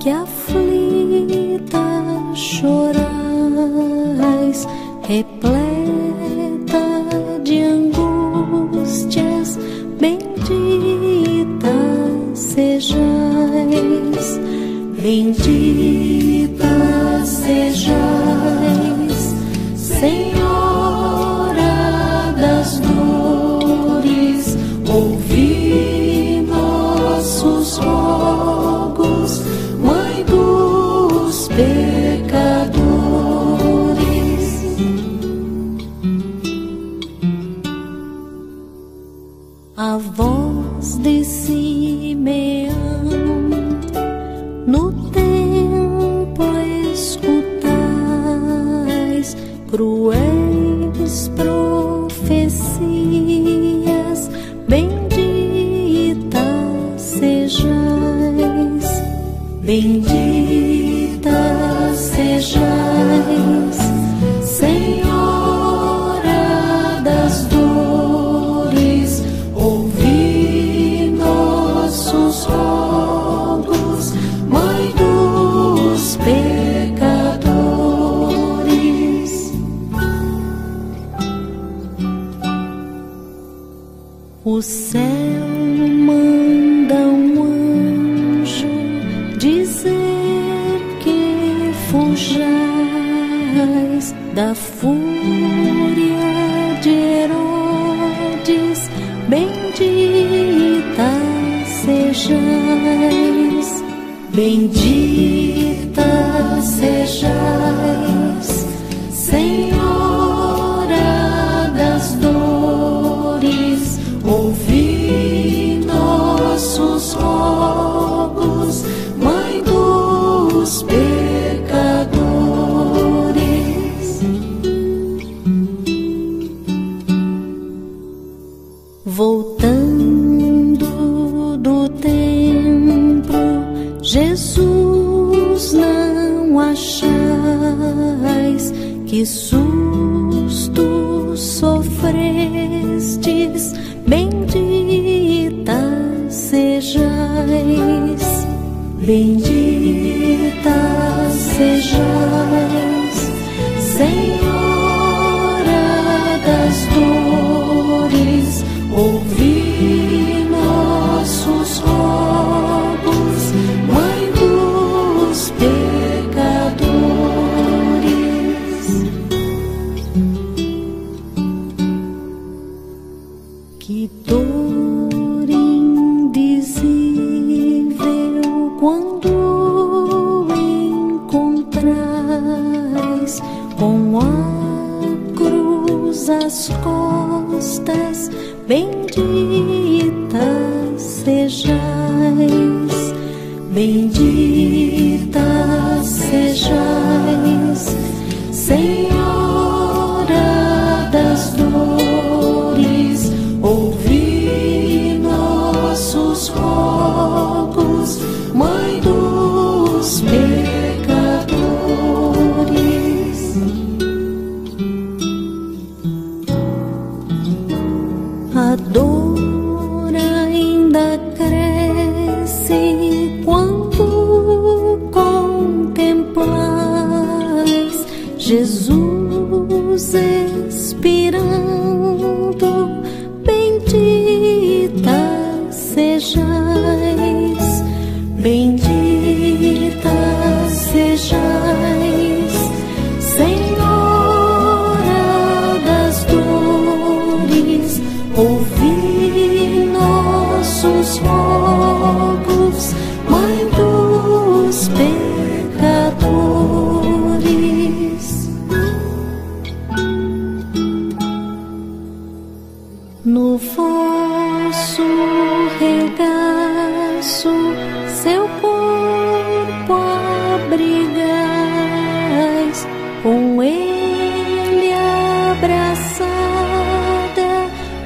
que aflita chorais, repleta de angústias, bendita sejais, bendita sejais, A voz de Simeão no templo escutais cruéis profecias, bendita sejais, bendita sejais, O céu manda um anjo dizer que fujais da fúria de Herodes, bendita sejais, bendita sejais, Senhora Jesus não achais que susto sofrestes, bendita sejais, bendita sejais, Senhora das dores, ouvi com a cruz às costas, bendita sejais, bendita abrigais, com ele abraçada,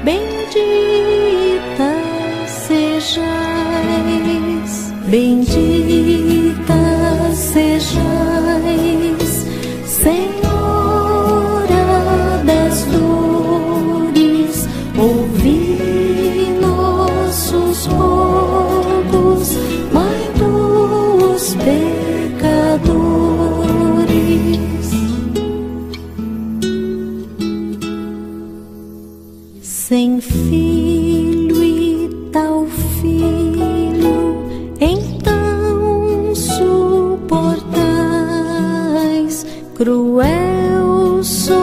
bendita sejais, bendita Sem filho e tal filho, então suportais cruel sou.